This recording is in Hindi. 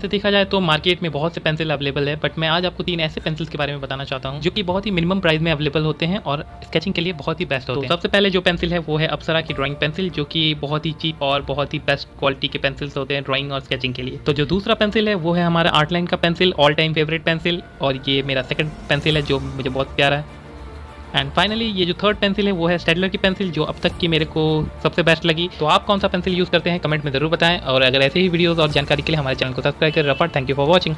से देखा जाए तो मार्केट में बहुत से पेंसिल अवेलेबल है बट मैं आज आपको तीन ऐसे पेंसिल्स के बारे में बताना चाहता हूँ जो कि बहुत ही मिनिमम प्राइस में अवेलेबल होते हैं और स्केचिंग के लिए बहुत ही बेस्ट होते हैं। तो सबसे पहले जो पेंसिल है वो है अप्सरा की ड्राइंग पेंसिल जो कि बहुत ही चीप और बहुत ही बेस्ट क्वालिटी के पेंसिल्स होते हैं ड्राइंग और स्केचिंग के लिए। तो जो दूसरा पेंसिल है वो है हमारा आर्ट लाइन का pencil all time favourite pencil और ये मेरा सेकंड पेंसिल है जो मुझे बहुत प्यारा है। एंड फाइनली ये जो थर्ड पेंसिल है, वो है स्टेडलर की पेंसिल जो अब तक की मेरे को सबसे बेस्ट लगी। तो आप कौन सा पेंसिल यूज़ करते हैं कमेंट में ज़रूर बताएँ। और अगर ऐसे ही वीडियोस और जानकारी के लिए हमारे चैनल को सब्सक्राइब करें। रफर थैंक यू फॉर वॉचिंग